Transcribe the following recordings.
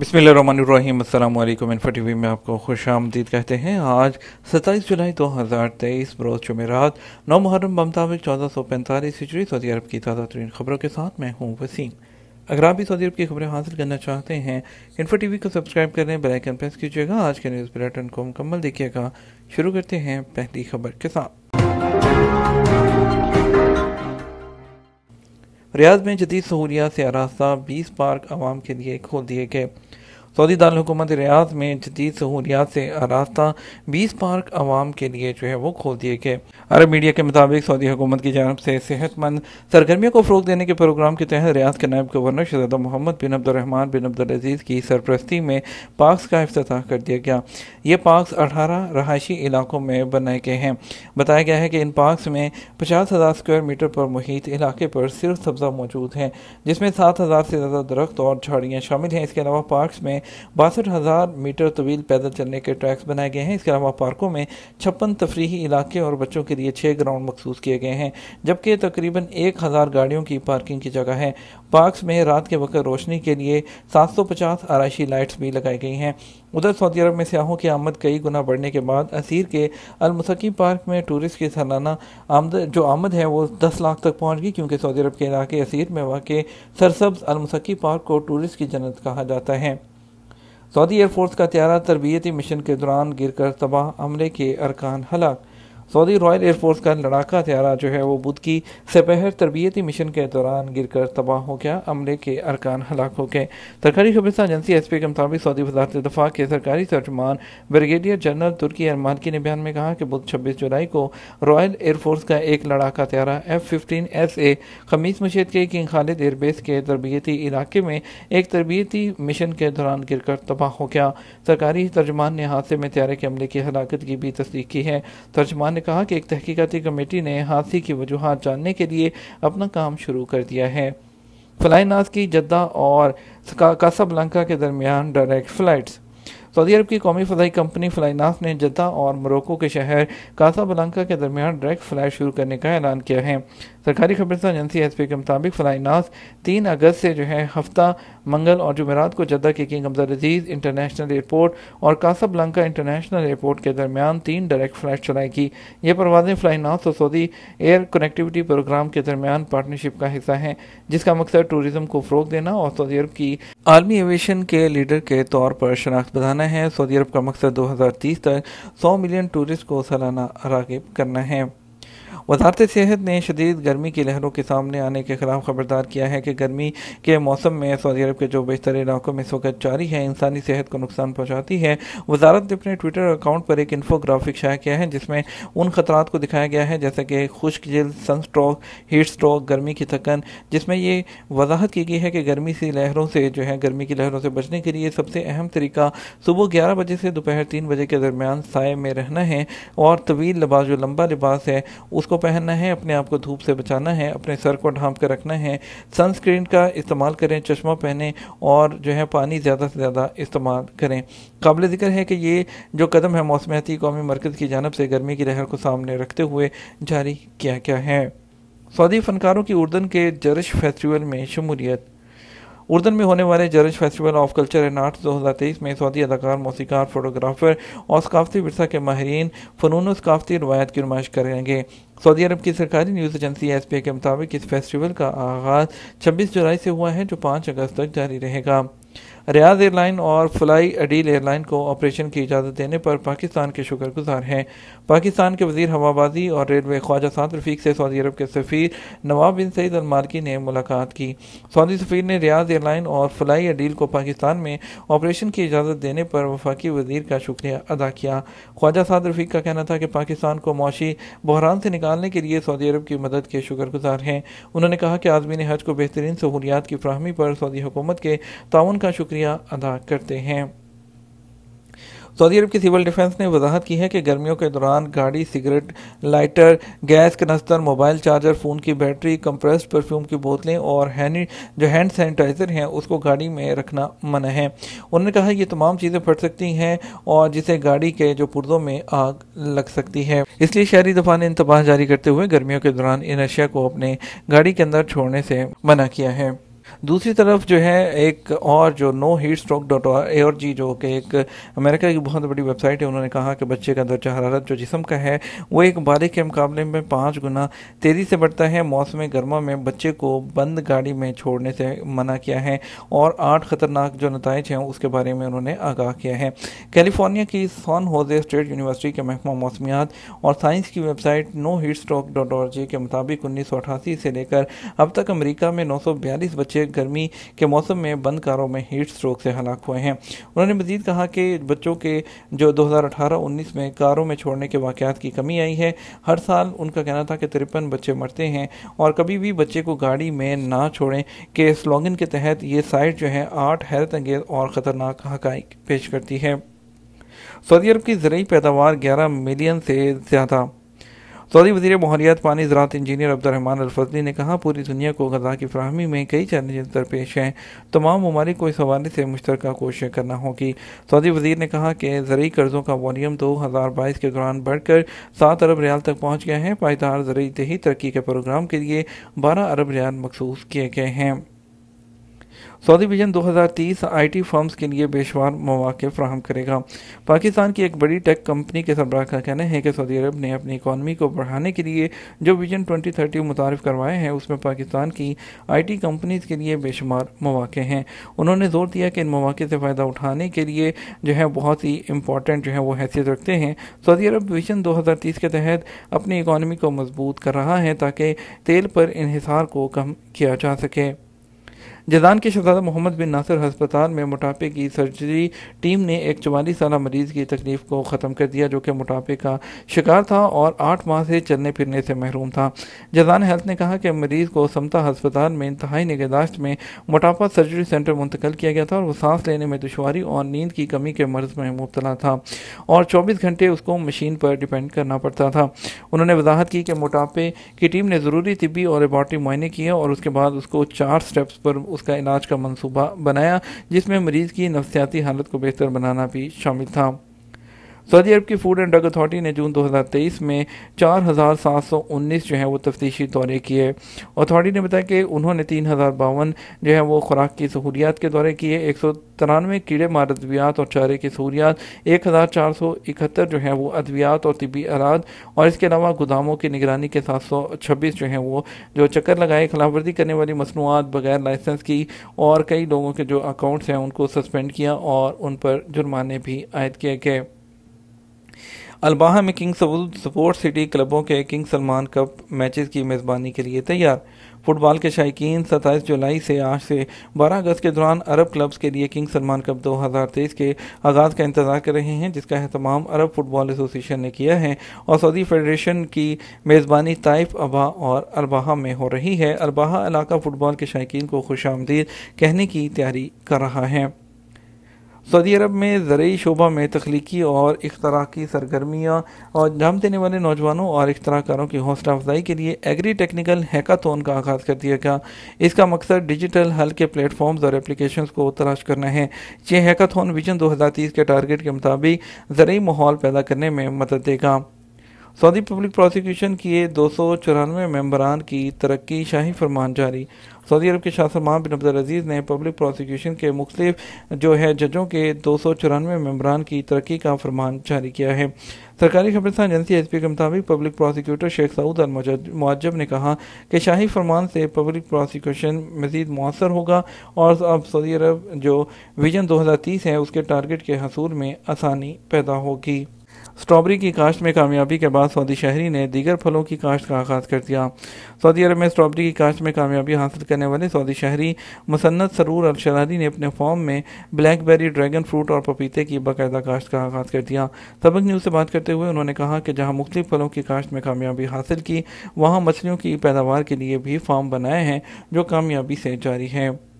अस्सलाम वालेकुम info TV में आपको खुश आमदीद कहते हैं। आज 27 जुलाई 2023 बरोज जुमेरात, नौ मुहर्रम बमताबिक, चौदह सौ पैंतालीस हिजरी, सऊदी अरब की ताज़ा तरीन खबरों के साथ मैं हूँ वसीम। अगर आप भी सऊदी अरब की खबरें हासिल करना चाहते हैं, इन्फो टीवी को सब्सक्राइब करें बेल आइकन प्रेस कीजिएगा। आज के न्यूज़ बुलेटिन को मुकम्मल देखिएगा। शुरू करते हैं पहली खबर के साथ। रियाज में जदीद सहूलियात से आरास्ता बीस पार्क आवाम के लिए खोल दिए गए। सऊदी दारकूमत रियाज में जदीद सहूलियात से आरास्ता बीस पार्क आवाम के लिए जो है वो खोल दिए गए। अरब मीडिया के मुताबिक सऊदी हुकूमत की जानब से सेहतमंद सरगर्मियों को फ़रोग देने के प्रोग्राम के तहत रियाज के नायब गवर्नर शहजादा Mohammed bin Abdulrahman bin Abdulaziz की सरप्रस्ती में पार्क्स का अफ्ताह कर दिया गया। ये पार्क्स अठारह रहायशी इलाकों में बनाए गए हैं। बताया गया है कि इन पार्क्स में पचास हज़ार स्क्वायर मीटर पर मुहित इलाके पर सिर्फ़ सब्ज़ा मौजूद है, जिसमें सात हज़ार से ज़्यादा दरख्त और झाड़ियाँ शामिल हैं। इसके अलावा पार्क्स में बासठ हज़ार मीटर तवील पैदल चलने के ट्रैक्स बनाए गए हैं। इसके अलावा पार्कों में छप्पन तफरी इलाके और बच्चों के लिए छः ग्राउंड मखसूस किए गए हैं, जबकि तकरीबन एक हज़ार गाड़ियों की पार्किंग की जगह है। पार्क्स में रात के वक्त रोशनी के लिए सात सौ पचास आरइशी लाइट्स भी लगाई गई हैं। उधर सऊदी अरब में सियाहों की आमद कई गुना बढ़ने के बाद असीर के अलमसकी पार्क में टूरिस्ट की सालाना आमद, जो आमद है वो दस लाख तक पहुँच गई, क्योंकि सऊदी अरब के इलाके असीर में वाक़ सरसब्ज अलमसकी पार्क को टूरिस्ट की जन्नत कहा जाता है। सऊदी एयरफोर्स का त्यारा तरबियती मिशन के दौरान गिरकर तबाह हमले के अरकान हलाक। सऊदी रॉयल एयरफोर्स का लड़ाका त्यारा जो है वो बुध की सपहर तरबियती मिशन के दौरान गिरकर तबाह हो गया। अमले के अरकान हलाक हो गए। सरकारी खबरस्तान एजेंसी एस पी के मुताबिक सऊदी वजारत दफ़ा के सरकारी तर्जमान। ब्रिगेडियर जनरल तुर्की अरमानकी ने बयान में कहा कि बुध छब्बीस जुलाई को रॉयल एयरफोर्स का एक लड़ाका त्यारा F fifteen S A Khamis Mushait के किंग खालिद एयरबेस के तरबियती इलाके में एक तरबियती मिशन के दौरान गिरकर तबाह हो गया। सरकारी तर्जमान ने हादसे में त्यारे के अमले की हलाकत की भी तस्दीक की है। तर्जमान ने कहा कि एक तहकीकती कमेटी ने हादसे की वजूहत जानने के लिए अपना काम शुरू कर दिया है। फ्लाई नाज की जद्दा और कासाबलंका के दरमियान डायरेक्ट फ़्लाइट्स। सऊदी अरब की कौमी फ़जाई कंपनी फ्लाइनास ने जद्दा और मोरक्को के शहर कासाबलंका के दरमियान डायरेक्ट फ़्लाइट शुरू करने का ऐलान किया है। सरकारी खबरस्तान एजेंसी एस पी के मुताबिक फलाई फ्लाइनास तीन अगस्त से जो है हफ़्ता मंगल और जुमेरात को जद्दा के King Abdul Aziz International Airport और कासाबलंका इंटरनेशनल एयरपोर्ट के दरमियान तीन डायरेक्ट फ़्लाइट चलाएगी। ये परवाजें फ्लाइनास और सऊदी एयर कनेक्टिविटी प्रोग्राम के दरमियान पार्टनरशिप का हिस्सा हैं, जिसका मकसद टूरिज़्म को फ़रोग देना और सऊदी अरब की आलमी एविएशन के लीडर के तौर पर शनाख्त बनाना है। सऊदी अरब का मकसद 2030 तक सौ मिलियन टूरिस्ट को सालाना रागब करना है। वजारत सेहत ने शदीद गर्मी की लहरों के सामने आने के खिलाफ खबरदार किया है कि गर्मी के मौसम में सऊदी अरब के जो बेशतर इलाकों में वक्त जारी है, इंसानी सेहत को नुकसान पहुँचाती है। वजारत ने अपने ट्विटर अकाउंट पर एक इन्फोग्राफिक शाया किया है, जिसमें उन खतरात को दिखाया गया है, जैसे कि खुश्क जल्द सन स्ट्रोक हीट स्ट्रोक, गर्मी की थकन, जिसमें ये वजाहत की गई है कि गर्मी सी लहरों से जो है, गर्मी की लहरों से बचने के लिए सबसे अहम तरीका सुबह ग्यारह बजे से दोपहर तीन बजे के दरमियान साय में रहना है और तवील लिबास जो लंबा लिबास है, उसको पहनना है, अपने आप को धूप से बचाना है, अपने सर को ढांप कर रखना है। सनस्क्रीन का इस्तेमाल करें, चश्मा पहने और जो है पानी ज़्यादा से ज़्यादा इस्तेमाल करें। काबिल ज़िक्र है कि ये जो कदम है मौसमियाती कौमी मरकज़ की जानब से गर्मी की लहर को सामने रखते हुए जारी किया गया है। सऊदी फनकारों की उर्दन के जरश फेस्टिवल में शमूलियत उर्दन में होने वाले Jerash festival of culture and arts 2023 में सऊदी अदाकार, मौसीकार, फोटोग्राफर और सकाफती वरसा के माहरीन फ़नून सकाफती रवायत की नुमाइश करेंगे। सऊदी अरब की सरकारी news agency S P A के मुताबिक इस फेस्टिवल का आगाज़ 26 जुलाई से हुआ है, जो पाँच अगस्त तक जारी रहेगा। रियाज एयरलाइन और फ्लाई अडील एयरलाइन को ऑपरेशन की इजाज़त देने पर पाकिस्तान के शुक्रगुजार हैं। पाकिस्तान के वज़ीर हवाबाजी और रेलवे ख्वाजा साद रफीक से सऊदी अरब के सफ़ीर नवाब बिन सईद अलमारकी ने मुलाकात की। सऊदी सफ़ीर ने रियाज एयरलाइन और फ्लाई अडील को पाकिस्तान में ऑपरेशन की इजाज़त देने पर वफाकी वज़ीर का शुक्रिया अदा किया। ख्वाजा साद रफीक का कहना था कि पाकिस्तान को मुआशी बहरान से निकालने के लिए सऊदी अरब की मदद के शुक्रगुजार हैं। उन्होंने कहा कि आजमीन हज को बेहतरीन सहूलियात की फ्राहमी पर सऊदी हुकूमत के ताउन का शुक्रिया शुक्रिया अदा करते हैं। सऊदी अरब की सिविल डिफेंस ने वजाहत की है कि गर्मियों के दौरान गाड़ी, सिगरेट, लाइटर, गैस, कनस्तर, मोबाइल चार्जर, फ़ोन की बैटरी, कंप्रेस्ड परफ्यूम की बोतलें और हैंड, जो हैंड सैनिटाइज़र हैं, उसको गाड़ी में रखना मना है। उन्होंने कहा, ये तमाम चीज़ें फट सकती हैं और जिसे गाड़ी के जो पुर्दों में आग लग सकती है। इसलिए शहरी दफ़ा ने इंतबाह जारी करते हुए गर्मियों के दौरान इन अशिया को अपने गाड़ी के अंदर छोड़ने से मना किया है। दूसरी तरफ़ जो है एक और जो no heat stroke dot A और जी जो कि एक अमेरिका की बहुत बड़ी वेबसाइट है, उन्होंने कहा कि बच्चे का दर्जा हरारत जो जिसम का है, वो एक बारिक के मुकाबले में पाँच गुना तेज़ी से बढ़ता है। मौसम गर्मा में बच्चे को बंद गाड़ी में छोड़ने से मना किया है और आठ खतरनाक जो नतज हैं, उसके बारे में उन्होंने आगाह किया है। कैलिफ़ोर्निया की सॉन होजे स्टेट यूनिवर्सिटी के महकमा मौसमियात और साइंस की website no heat stroke dot के मुताबिक उन्नीस सौ अठासी से लेकर अब तक अमरीका में नौ सौ बयालीस बच्चे गर्मी के मौसम में बंद कारों में हीट स्ट्रोक से हलाक हुए हैं। उन्होंने मजीद कहा कि बच्चों के जो 2018-19 में कारों में छोड़ने के वाक़ात की कमी आई है, हर साल उनका कहना था कि तिरपन बच्चे मरते हैं और कभी भी बच्चे को गाड़ी में ना छोड़ें के स्लोगन के तहत ये साइट जो है आठ हैरत अंगेज़ और ख़तरनाक हक़ पेश करती है। सऊदी अरब की ज़रूरी पैदावार 11 मिलियन से ज़्यादा सऊदी वजी माहौलियात पानी ज़रात इंजीनियर अब्दुलरहमान अलफजली ने कहा, पूरी दुनिया को गजा की फ्राहमी में कई चैलेंजेस दरपेश हैं। तमाम ममालिक को इस हवाले से मुश्तर कोशिशें करना होगी। सऊदी वज़ीर ने कहा कि ज़रूरी कर्ज़ों का वॉल्यूम दो हज़ार बाईस के दौरान बढ़कर सात अरब रियाल तक पहुँच गया है। पायदार ज़रूरी दही तरक्की के प्रोग्राम के लिए बारह अरब रियाल मखसूस किए गए हैं। सऊदी विजन 2030 आईटी फर्म्स के लिए बेशुमार मौाक़े फ्राहम करेगा। पाकिस्तान की एक बड़ी टेक कंपनी के सरबराह का कहना है कि सऊदी अरब ने अपनी इकॉनमी को बढ़ाने के लिए जो विजन 2030 मुतारफ़ करवाए हैं, उसमें पाकिस्तान की आईटी कंपनीज़ के लिए बेशुमार मौाक़े हैं। उन्होंने ज़ोर दिया कि इन मौाक़े से फ़ायदा उठाने के लिए जो है बहुत ही इंपॉर्टेंट जो है वो हैसियत रखते हैं। सऊदी अरब विजन दो हज़ार तीस के तहत अपनी इकॉनमी को मज़बूत कर रहा है ताकि तेल पर इहिसार को कम किया जा सके। जैदान के शहजादा मोहम्मद बिन नासिर हस्पताल में मोटापे की सर्जरी टीम ने एक चवालीस साल मरीज़ की तकलीफ़ को ख़त्म कर दिया, जो कि मोटापे का शिकार था और आठ माह से चलने फिरने से महरूम था। जैदान हेल्थ ने कहा कि मरीज़ को समता हस्पताल में इंतहाई निगहदाश्त में मोटापा सर्जरी सेंटर मुंतकल किया गया था और वो सांस लेने में दुशारी और नींद की कमी के मर्ज में मुबतला था और चौबीस घंटे उसको मशीन पर डिपेंड करना पड़ता था। उन्होंने वजाहत की कि मोटापे की टीम ने ज़रूरी तिबी और लेबॉर्ट्री मुआयने किए और उसके बाद उसको चार स्टेप्स पर उसका इलाज का मनसूबा बनाया, जिसमें मरीज़ की नफसियाती हालत को बेहतर बनाना भी शामिल था। सऊदी अरब की फ़ूड एंड ड्रग अथॉरिटी ने जून 2023 में चार हज़ार सात सौ उन्नीस जो है वो तफ्तीशी दौरे किए। अथॉरिटी ने बताया कि उन्होंने तीन हज़ार बावन जो है वो खुराक की सहूलियात के दौरे किए, एक सौ तिरानवे कीड़े मार अद्वियात और चारे की सहूलियात, एक हज़ार चार सौ इकहत्तर जो है वो अद्वियात और तिबी अराद, और इसके अलावा गोदामों की निगरानी के सात सौ छब्बीस जो है वो, जो चक्कर लगाए, खिलाफवर्जी करने वाली मसनूआत बगैर लाइसेंस की, और कई लोगों के जो अकाउंट्स हैं उनको सस्पेंड किया और उन पर जुर्माने भी आयद किए गए। अलबाहा में किंग स्पोर्ट सिटी क्लबों के किंग सलमान कप मैचेस की मेज़बानी के लिए तैयार। फुटबॉल के शायकीन 27 जुलाई से आज से 12 अगस्त के दौरान अरब क्लब्स के लिए किंग सलमान कप 2023 के आगाज़ का इंतज़ार कर रहे हैं, जिसका अहतमाम अरब फुटबॉल एसोसिएशन ने किया है और सऊदी फेडरेशन की मेज़बानी ताइफ अबा और अरबाहा में हो रही है। अरबाहा इलाका फुटबॉल के शायकीन को खुश कहने की तैयारी कर रहा है। सऊदी अरब में ज़रूरी शोबा में तख्लीकी और इख्तरा की सरगर्मियाँ और जाम देने वाले नौजवानों और इख्तराकारों की हौसला अफजाई के लिए एग्री टेक्निकल हैकाथोन का आगाज़ कर दिया गया। इसका मकसद डिजिटल हल के प्लेटफॉर्म्स और एप्लीकेशन को तलाश करना है। ये हैकाथोन विजन दो हज़ार तीस के टारगेट के मुताबिक ज़रूरी माहौल पैदा करने में मदद देगा। सऊदी पब्लिक प्रोसिक्यूशन किए दो सौ चौरानवे मेम्बरान की तरक्की शाही फरमान जारी। सऊदी अरब के शाह बिन अब्दुल अज़ीज़ ने पब्लिक प्रोसिक्यूशन के मुख्तलिफ़ जो है जजों के दो सौ चौरानवे मेम्बरान की तरक्की का फरमान जारी किया है। सरकारी खबरस्तान एजेंसी एस पी के मुताबिक public prosecutor Sheikh Saud Al Muajab ने कहा कि शाही फरमान से पब्लिक प्रोसिक्यूशन मजीद मौसर होगा और अब सऊदी अरब जो विजन दो हज़ार तीस है, उसके टारगेट के हसूल में आसानी पैदा होगी। स्ट्रॉबेरी की काश्त में कामयाबी के बाद सऊदी शहरी ने दीगर फलों की काश्त का आगाज़ कर दिया। सऊदी अरब में स्ट्रॉबेरी की काश्त में कामयाबी हासिल करने वाले सऊदी शहरी मुसन्नत सरूर अल शरारी ने अपने फॉर्म में ब्लैकबेरी, ड्रैगन फ्रूट और पपीते की बाकायदा काश्त का आगाज़ कर दिया। सबक न्यूज़ से बात करते हुए उन्होंने कहा कि जहाँ मुख्तु फलों की काश्त में कामयाबी हासिल की, वहाँ मछलियों की पैदावार के लिए भी फार्म बनाए हैं, जो कामयाबी से जारी है।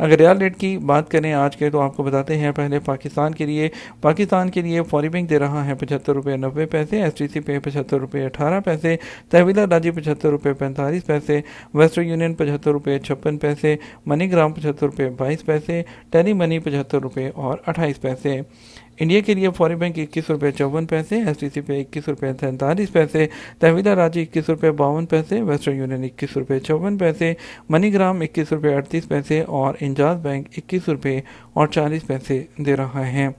अगर रियाल रेट की बात करें, आज के तो आपको बताते हैं, पहले पाकिस्तान के लिए। पाकिस्तान के लिए फॉरी बैंक दे रहा है पचहत्तर रुपये नब्बे पैसे एस टी सी पे पचहत्तर रुपये अठारह पैसे, तहवीला राज़ी पचहत्तर रुपये पैंतालीस पैसे, वेस्टर्न यूनियन पचहत्तर रुपये छप्पन पैसे, मनीग्राम पचहत्तर रुपये बाईस पैसे टेली मनी पचहत्तर रुपये और अट्ठाईस पैसे। इंडिया के लिए फॉरी बैंक इक्कीस रुपये चौवन पैसे एस टी सी पे इक्कीस रुपये तैंतालीस पैसे तहवीला राज्य इक्कीस रुपये बावन पैसे, वेस्टर्न यूनियन इक्कीस रुपये चौवन पैसे, मनीग्राम इक्कीस रुपये अड़तीस पैसे और इंजाज बैंक इक्कीस रुपये और चालीस पैसे दे रहा है।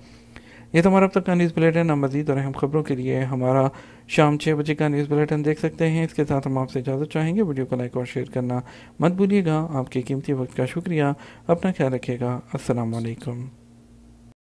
ये तो हमारा अब तक का न्यूज़ बुलेटिन। अब मजीद और अहम खबरों के लिए हमारा शाम छः बजे का न्यूज़ बुलेटिन देख सकते हैं। इसके साथ हम आपसे इजाज़त चाहेंगे। वीडियो को लाइक और शेयर करना मत भूलिएगा। आपके कीमती वक्त का शुक्रिया। अपना ख्याल रखिएगा। असलकम